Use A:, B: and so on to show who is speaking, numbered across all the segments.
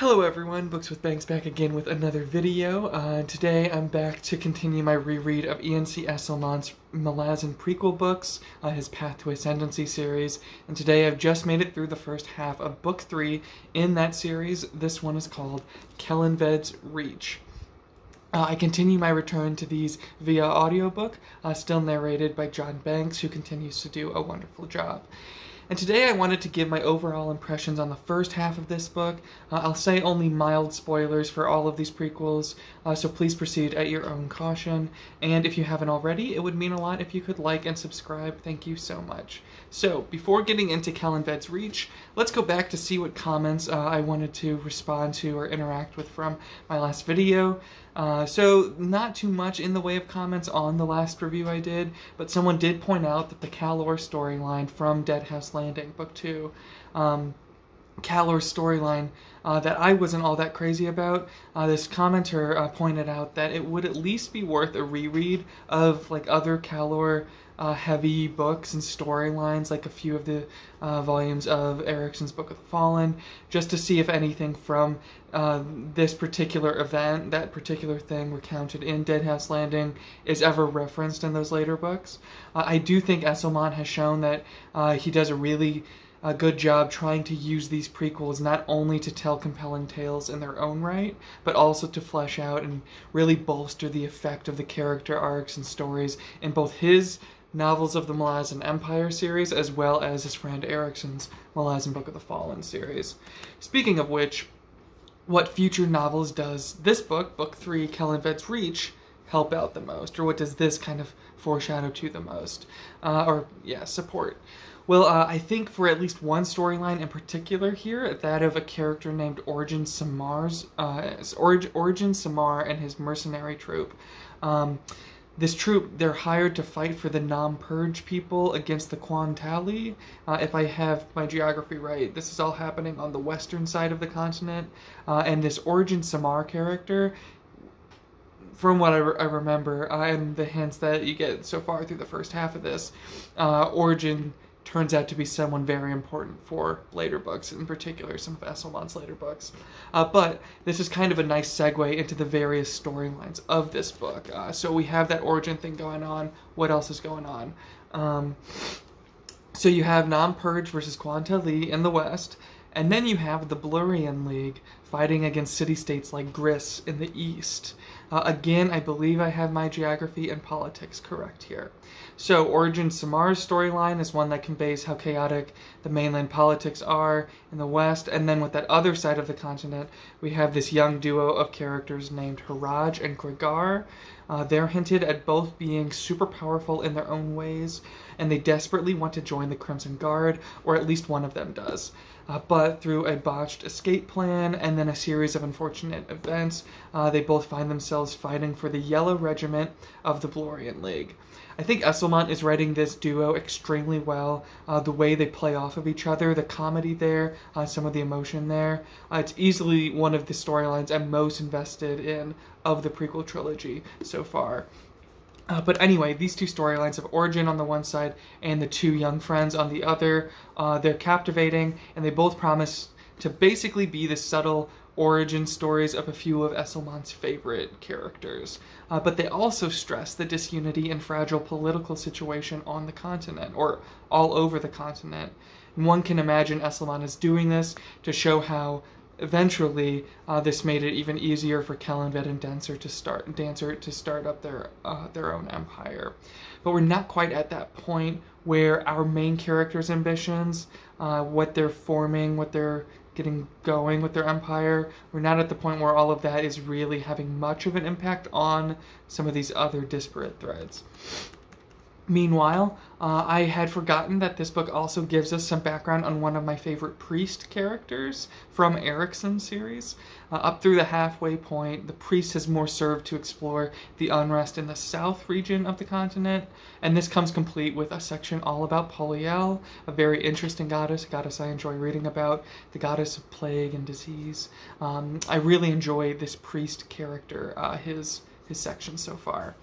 A: Hello everyone, Books with Banks back again with another video. Uh, today I'm back to continue my reread of Ian C. Esslemont's Malazan prequel books, uh, his Path to Ascendancy series, and today I've just made it through the first half of book three in that series. This one is called Kellanved's Reach. Uh, I continue my return to these via audiobook, uh, still narrated by John Banks, who continues to do a wonderful job. And today I wanted to give my overall impressions on the first half of this book. Uh, I'll say only mild spoilers for all of these prequels, uh, so please proceed at your own caution. And if you haven't already, it would mean a lot if you could like and subscribe. Thank you so much. So, before getting into Kellanved's Reach, let's go back to see what comments uh, I wanted to respond to or interact with from my last video. Uh, so, not too much in the way of comments on the last review I did, but someone did point out that the Kallor storyline from Deadhouse Landing, Book 2, um, Kallor's storyline uh, that I wasn't all that crazy about. Uh, this commenter uh, pointed out that it would at least be worth a reread of like other Kallor uh, heavy books and storylines, like a few of the uh, volumes of Erikson's Book of the Fallen, just to see if anything from uh, this particular event, that particular thing recounted in Deadhouse Landing, is ever referenced in those later books. Uh, I do think Esslemont has shown that uh, he does a really a good job trying to use these prequels not only to tell compelling tales in their own right, but also to flesh out and really bolster the effect of the character arcs and stories in both his novels of the Malazan Empire series, as well as his friend Erikson's Malazan Book of the Fallen series. Speaking of which, what future novels does this book, Book 3, Kellanved's Reach, help out the most? Or what does this kind of foreshadow to the most? Uh, or, yeah, support? Well, uh, I think for at least one storyline in particular here, that of a character named Orjin Samarr's, uh, Orjin Samarr and his mercenary troop. Um, this troop, they're hired to fight for the Nom Purge people against the Quon Tali. Uh, if I have my geography right, this is all happening on the western side of the continent. Uh, and this Orjin Samarr character, from what I, re- I remember, uh, and the hints that you get so far through the first half of this, uh, Orjin turns out to be someone very important for later books, in particular some of Esslemont's later books. Uh, but this is kind of a nice segue into the various storylines of this book. Uh, so we have that Orjin thing going on. What else is going on? Um, so you have Nom Purge versus Quon Tali in the west, and then you have the Blurian League fighting against city-states like Gris in the east. Uh, again, I believe I have my geography and politics correct here. So, Orjin Samarr's storyline is one that conveys how chaotic the mainland politics are in the West, and then with that other side of the continent, we have this young duo of characters named Haraj and Gregar. Uh, they're hinted at both being super powerful in their own ways, and they desperately want to join the Crimson Guard, or at least one of them does. Uh, but through a botched escape plan and then a series of unfortunate events, uh, they both find themselves fighting for the Yellow Regiment of the Blurian League. I think Esslemont is writing this duo extremely well. Uh, the way they play off of each other, the comedy there, uh, some of the emotion there. Uh, it's easily one of the storylines I'm most invested in of the prequel trilogy so far. Uh, but anyway, these two storylines of Orjin on the one side and the two young friends on the other, uh, they're captivating, and they both promise to basically be the subtle origin stories of a few of Esslemont's favorite characters. Uh, but they also stress the disunity and fragile political situation on the continent, or all over the continent. And one can imagine Esslemont is doing this to show how eventually, uh, this made it even easier for Kellanved and Dancer to start Dancer to start up their uh, their own empire. But we're not quite at that point where our main characters' ambitions, uh, what they're forming, what they're getting going with their empire. We're not at the point where all of that is really having much of an impact on some of these other disparate threads. Meanwhile, uh, I had forgotten that this book also gives us some background on one of my favorite priest characters from Erikson series. Uh, up through the halfway point, the priest has more served to explore the unrest in the south region of the continent, and this comes complete with a section all about Poliel, a very interesting goddess, a goddess I enjoy reading about, the goddess of plague and disease. Um, I really enjoy this priest character, uh, his his section so far.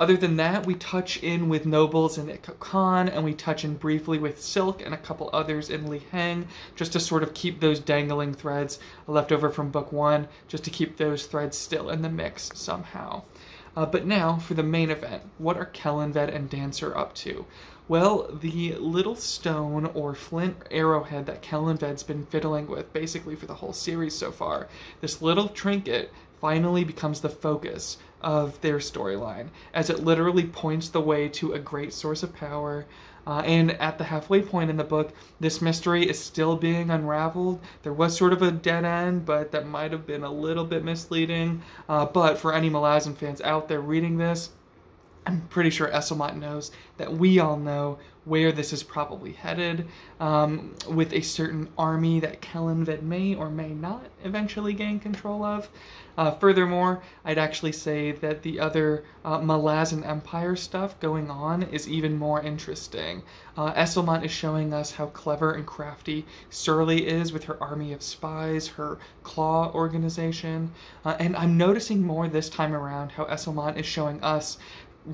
A: Other than that, we touch in with Nobles and Khan, and we touch in briefly with Silk and a couple others in Li Heng, just to sort of keep those dangling threads left over from book one, just to keep those threads still in the mix somehow. Uh, but now for the main event. What are Kellanved and Dancer up to? Well, the little stone or flint arrowhead that Kellanved's been fiddling with basically for the whole series so far, this little trinket finally becomes the focus of their storyline, as it literally points the way to a great source of power. Uh, and at the halfway point in the book, this mystery is still being unraveled. There was sort of a dead end, but that might have been a little bit misleading. Uh, but for any Malazan fans out there reading this, I'm pretty sure Esslemont knows that we all know where this is probably headed, um, with a certain army that Kellanved may or may not eventually gain control of. Uh, furthermore, I'd actually say that the other uh, Malazan Empire stuff going on is even more interesting. Uh, Esslemont is showing us how clever and crafty Surly is with her army of spies, her claw organization, uh, and I'm noticing more this time around how Esslemont is showing us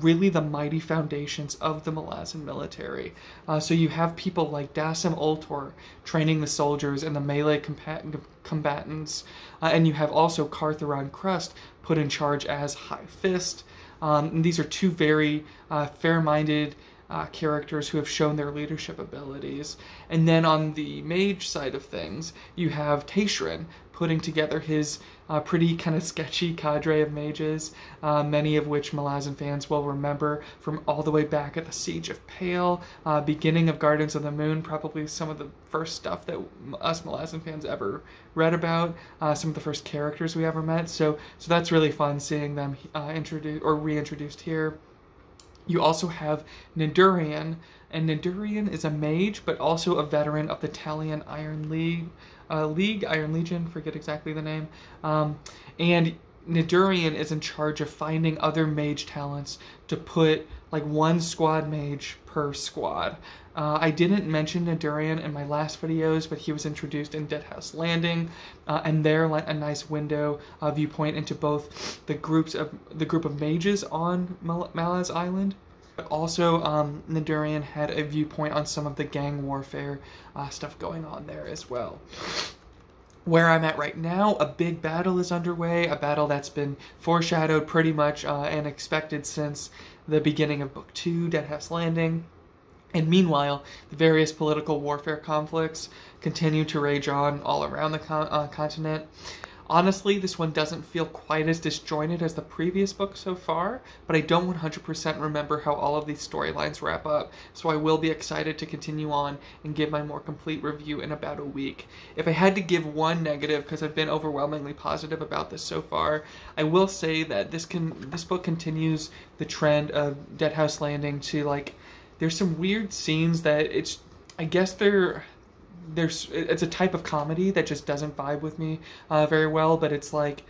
A: really the mighty foundations of the Malazan military. Uh, so you have people like Dassem Ultor training the soldiers and the melee combat- combatants, uh, and you have also Cartheron Crust put in charge as High Fist. Um, these are two very uh, fair-minded uh, characters who have shown their leadership abilities. And then on the mage side of things, you have Tayschrenn putting together his uh, pretty kind of sketchy cadre of mages, uh, many of which Malazan fans will remember from all the way back at the Siege of Pale, uh, beginning of Gardens of the Moon, probably some of the first stuff that us Malazan fans ever read about, uh, some of the first characters we ever met. So, so that's really fun seeing them uh, introduced or reintroduced here. You also have Nedurian, and Nedurian is a mage, but also a veteran of the Talian Iron League, uh, League Iron Legion, forget exactly the name. Um, and Nedurian is in charge of finding other mage talents to put like one squad mage per squad. Uh, I didn't mention Nedurian in my last videos, but he was introduced in Deadhouse Landing, uh, and there lent a nice window uh, viewpoint into both the groups of the group of mages on Mal- Malaz Island, but also um, Nedurian had a viewpoint on some of the gang warfare uh, stuff going on there as well where I'm at right now, a big battle is underway, a battle that's been foreshadowed pretty much uh, and expected since the beginning of Book 2, Deadhouse Landing. And meanwhile, the various political warfare conflicts continue to rage on all around the con- uh, continent. Honestly, this one doesn't feel quite as disjointed as the previous book so far, but I don't 100% remember how all of these storylines wrap up, so I will be excited to continue on and give my more complete review in about a week. If I had to give one negative, because I've been overwhelmingly positive about this so far, I will say that this can this book continues the trend of Deadhouse Landing to like there's some weird scenes that it's I guess they're there's it's a type of comedy that just doesn't vibe with me uh, very well. But it's like,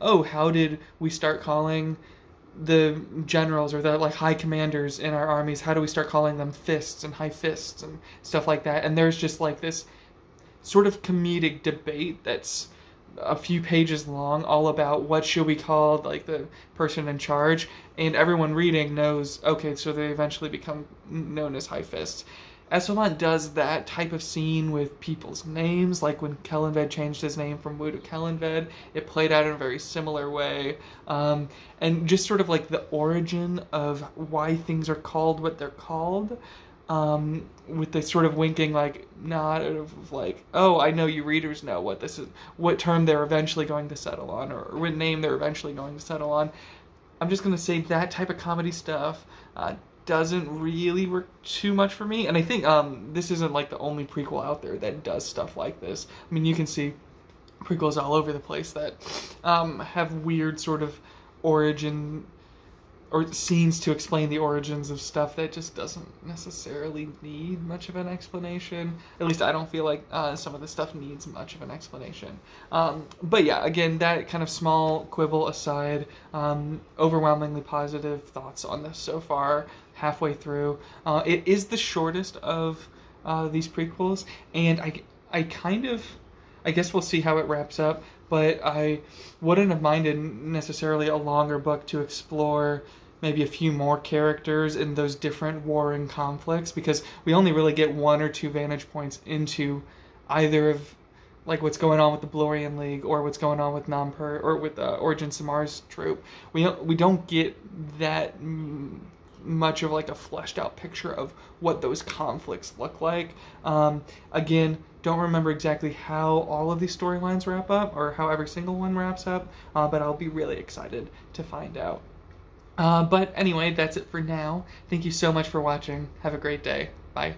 A: oh, how did we start calling the generals or the like high commanders in our armies? How do we start calling them fists and high fists and stuff like that? And there's just like this sort of comedic debate that's a few pages long all about what should we call like the person in charge and everyone reading knows okay so they eventually become known as high fists Esslemont does that type of scene with people's names, like when Kellanved changed his name from Wu to Kellanved, it played out in a very similar way. Um, and just sort of like the origin of why things are called what they're called, um, with the sort of winking like nod of like, oh, I know you readers know what this is, what term they're eventually going to settle on, or, what name they're eventually going to settle on. I'm just gonna say that type of comedy stuff uh, doesn't really work too much for me. And I think um, this isn't like the only prequel out there that does stuff like this. I mean, you can see prequels all over the place that um, have weird sort of origin or scenes to explain the origins of stuff that just doesn't necessarily need much of an explanation. At least I don't feel like uh, some of the stuff needs much of an explanation. Um, but yeah, again, that kind of small quibble aside, um, overwhelmingly positive thoughts on this so far, halfway through. Uh, it is the shortest of uh, these prequels, and I, I kind of, I guess we'll see how it wraps up, but I wouldn't have minded necessarily a longer book to explore maybe a few more characters in those different warring conflicts because we only really get one or two vantage points into either of like what's going on with the Blorian League or what's going on with Namper or with uh, Orjin Samarr's troop. We we don't get that much of like a fleshed out picture of what those conflicts look like. Um, again, don't remember exactly how all of these storylines wrap up or how every single one wraps up, uh, but I'll be really excited to find out. Uh, but anyway, that's it for now. Thank you so much for watching. Have a great day. Bye.